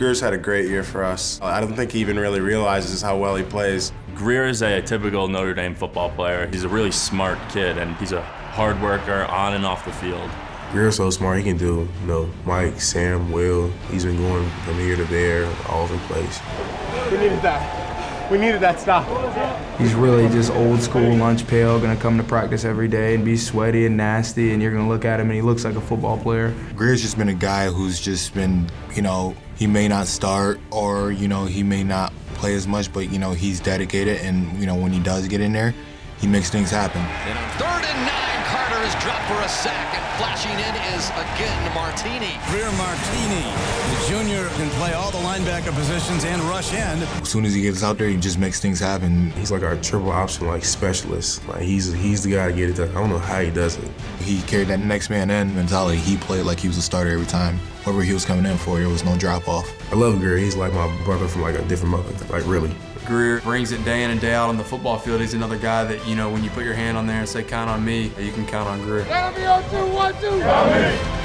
Greer's had a great year for us. I don't think he even really realizes how well he plays. Greer is a typical Notre Dame football player. He's a really smart kid, and he's a hard worker on and off the field. Greer's so smart, he can do, you know, Mike, Sam, Will. He's been going from here to there, all over the place. We needed that. We needed that stop. He's really just old school lunch pail, gonna come to practice every day and be sweaty and nasty, and you're gonna look at him and he looks like a football player. Greer's just been a guy who's just been, you know, he may not start or, you know, he may not play as much, but, you know, he's dedicated and, you know, when he does get in there, he makes things happen. And on third and nine, Carter is dropped for a sack, and flashing in is again Martini. Greer Martini, the junior, can play all the linebacker positions and rush end. As soon as he gets out there, he just makes things happen. He's like our triple option like specialist. Like he's he's the guy to get it done. I don't know how he does it. He carried that next man in mentality. He played like he was a starter every time. Whoever he was coming in for, there was no drop off. I love Greer. He's like my brother from like a different mother. Like really. Greer brings it day in and day out on the football field. He's another guy that, you know, when you put your hand on there and say, count on me, you can count on Greer. That'll be on two, one, two. Count me.